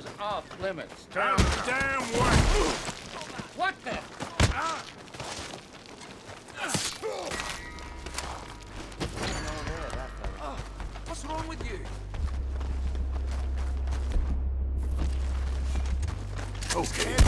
Fire's off limits. Damn, damn what? What the? What's wrong with you? Okay.